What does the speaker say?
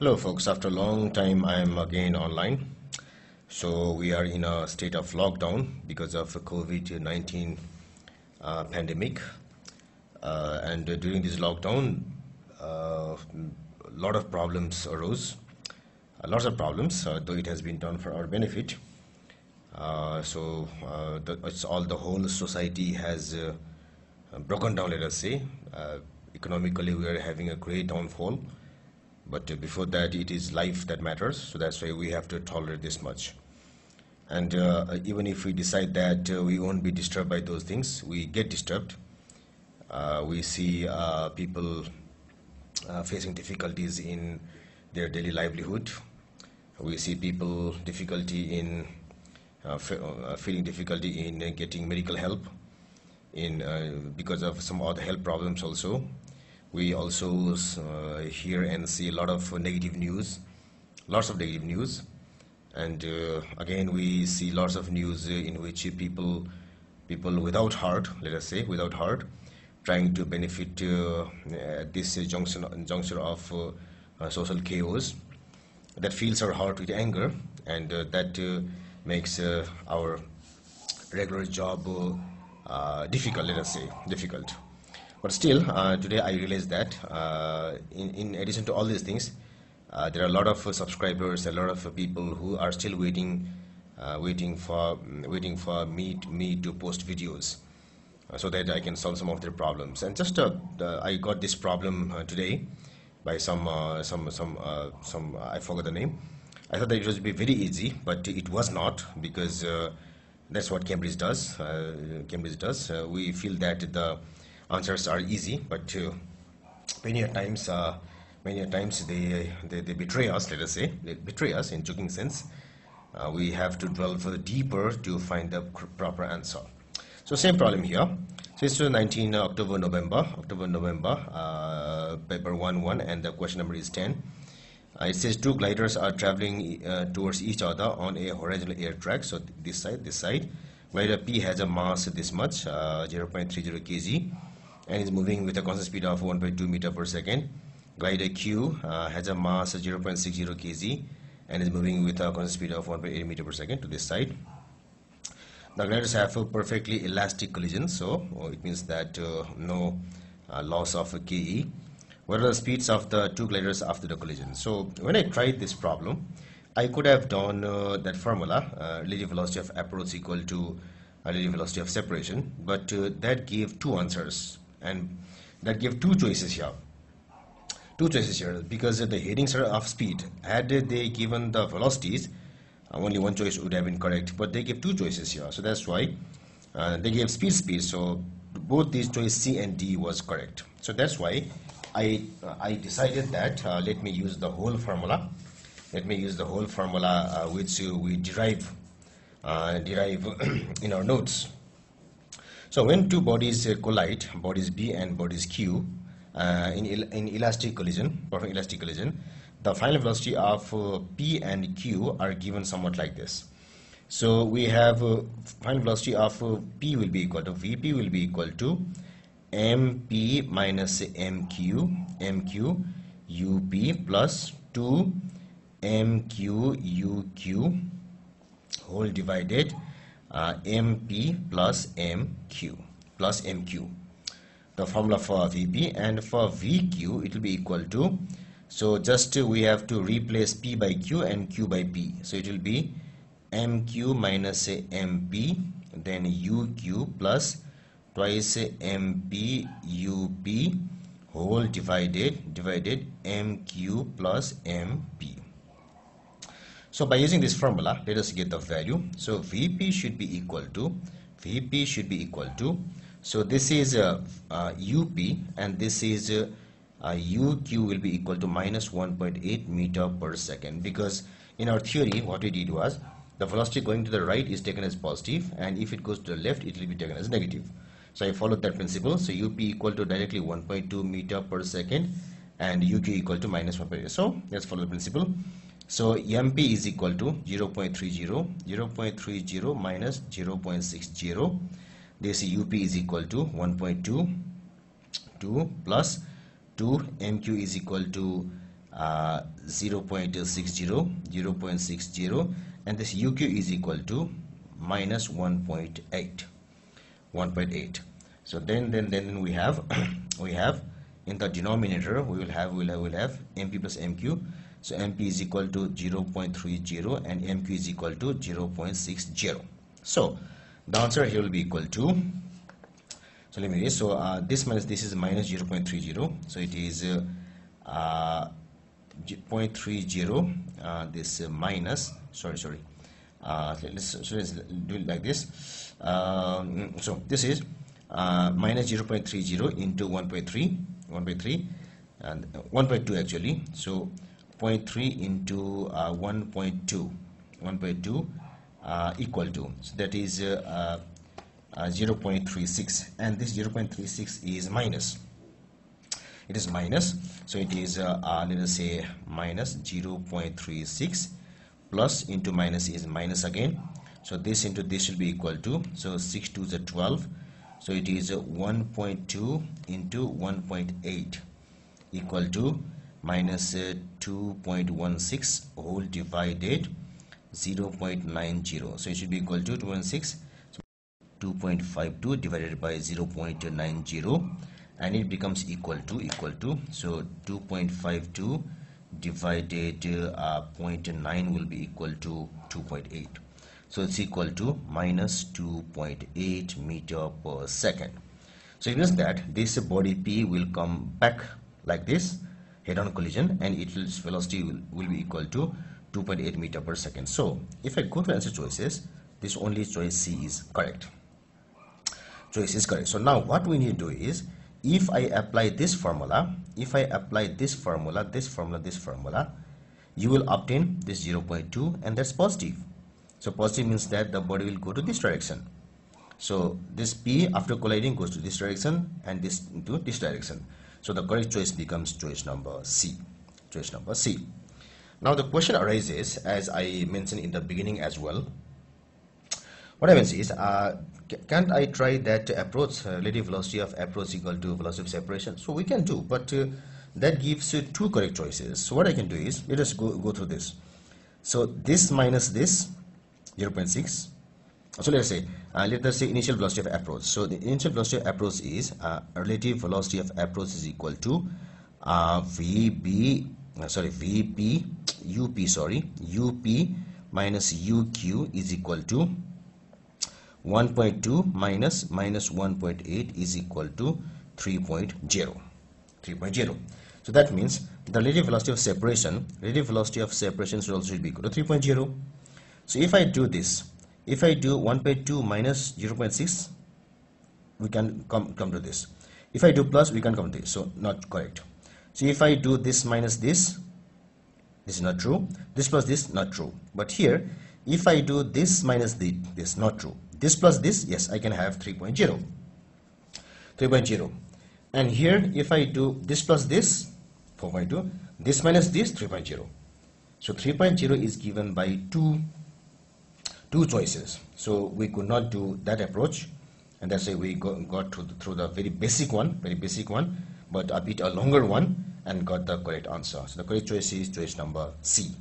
Hello folks, after a long time I am again online. So we are in a state of lockdown because of the COVID-19 uh, pandemic. Uh, and uh, during this lockdown, a lot of problems arose. Uh, lots of problems, uh, though it has been done for our benefit. Uh, so uh, the, it's all the whole society has uh, broken down, let us say. Uh, economically, we are having a great downfall. But before that, it is life that matters. So that's why we have to tolerate this much. And uh, even if we decide that uh, we won't be disturbed by those things, we get disturbed. Uh, we see uh, people uh, facing difficulties in their daily livelihood. We see people difficulty in uh, feeling difficulty in getting medical help in because of some other health problems also. We also uh, hear and see a lot of negative news, lots of negative news, and uh, again we see lots of news uh, in which people, people without heart, let us say, without heart, trying to benefit uh, at this uh, junction, juncture of uh, uh, social chaos that fills our heart with anger and uh, that uh, makes uh, our regular job uh, uh, difficult, let us say, difficult. But still, uh, today I realized that uh, in, in addition to all these things, uh, there are a lot of subscribers, a lot of people who are still waiting, waiting for, mm, waiting for me, to, me to post videos, so that I can solve some of their problems. And just uh, I got this problem uh, today by some, some, some, some. I forgot the name. I thought that it would be very easy, but it was not because that's what Cambridge does. Cambridge does. We feel that the answers are easy, but uh, many times, uh, many times they, they they betray us. Let us say they betray us in joking sense. Uh, we have to dwell further deeper to find the proper answer. So same problem here. So it's 19 October, November, October, November, uh, paper 1 1, and the question number is 10. Uh, it says two gliders are traveling uh, towards each other on a horizontal air track. So this side, this side. Glider P has a mass this much, uh, 0.30 kg, and is moving with a constant speed of 1.2 meter per second. Glider Q uh, has a mass of 0.60 kg and is moving with a constant speed of 1.8 meter per second to this side. The gliders have a perfectly elastic collision, so uh, it means that uh, no uh, loss of Ke. What are the speeds of the two gliders after the collision? So when I tried this problem, I could have done uh, that formula, uh, relative velocity of approach equal to relative velocity of separation, but that gave two answers, and that gave two choices here two choices here because the headings are of speed. Had they given the velocities, uh, only one choice would have been correct. But they give two choices here, so that's why uh, they gave speed speed. So both these choice C and D was correct. So that's why I uh, I decided that uh, let me use the whole formula. Let me use the whole formula uh, which we derive uh, derive in our notes. So when two bodies uh, collide, bodies B and bodies Q, uh, in, el- in elastic collision, perfect elastic collision, the final velocity of uh, P and Q are given somewhat like this. So we have uh, final velocity of uh, P will be equal to Vp will be equal to mp minus mq mq up plus 2 mq uq whole divided uh, mp plus mq plus mq the formula for vp and for vq it will be equal to so just we have to replace p by q and q by p. So it will be mq minus mp then uq plus twice mp up whole divided divided mq plus mp so by using this formula, let us get the value. So Vp should be equal to, Vp should be equal to, so this is uh, uh, Up and this is uh, uh, Uq will be equal to minus 1.8 meter per second because in our theory what we did was the velocity going to the right is taken as positive and if it goes to the left it will be taken as negative. So I followed that principle. So Up equal to directly 1.2 meter per second and Uq equal to minus 1.8. So let's follow the principle. So MP is equal to 0.30, 0.30 minus 0.60. This UP is equal to 1.2, 2 plus 2 MQ is equal to uh, 0 0.60 0 0.60 and this uq is equal to minus 1.8 1.8 so then then then we have we have in the denominator we will have we'll have, we'll have mp plus mq so mp is equal to 0 0.30 and mq is equal to 0 0.60 so the answer here will be equal to so let me so uh, this minus this is minus 0 0.30 so it is uh, uh, 0.30 uh, this uh, minus sorry sorry. Uh, let's, so let's do it like this. Um, so this is minus 0.30 into 1.3 1.3 and 1.2 actually. So 0.3 into uh, 1.2 1.2 uh, equal to. So that is uh, uh, 0.36 and this 0.36 is minus. It is minus. So it is uh, uh, let us say minus 0.36 plus into minus is minus again. So this into this will be equal to. So 6 to the 12 so it is 1.2 into 1.8 equal to minus, uh, 2.16 whole divided 0.90 so it should be equal to 2.16 2.52 divided by 0.90 and it becomes equal to equal to. So 2.52 divided uh, 0.9 will be equal to 2.8 so it's equal to minus 2.8 meter per second. So it means that this body p will come back like this head-on collision and its velocity will, will be equal to 2.8 meter per second so if i go to answer choices this only choice c is correct choice is correct so now what we need to do is if I apply this formula, if I apply this formula, this formula, this formula, you will obtain this 0.2 and that's positive. So positive means that the body will go to this direction. So this P after colliding goes to this direction and this into this direction. So the correct choice becomes choice number C. Choice number C. Now the question arises as I mentioned in the beginning as well. What happens is uh, can't I try that approach, uh, relative velocity of approach equal to velocity of separation? So we can do, but uh, that gives you two correct choices. So what I can do is, let us go, go through this. So this minus this, 0.6. So let's say, uh, let us say initial velocity of approach. So the initial velocity of approach is, uh, relative velocity of approach is equal to uh, VB, uh, sorry, VP, UP, sorry, UP minus UQ is equal to 1.2 minus minus 1.8 is equal to 3.0 3.0 so that means the relative velocity of separation relative velocity of separation should also be equal to 3.0 so if I do this if I do 1.2 minus 0.6 we can come come to this. If I do plus we can come to this. So not correct. So if I do this minus this this is not true. This plus this not true. But here if I do this minus the, this not true. This plus this yes I can have 3.0 3.0 and here if I do this plus this 4.2 this minus this 3.0 so 3.0 is given by two two choices. So we could not do that approach and that's why we got, the, through the very basic one very basic one but a bit a longer one and got the correct answer. So the correct choice is choice number C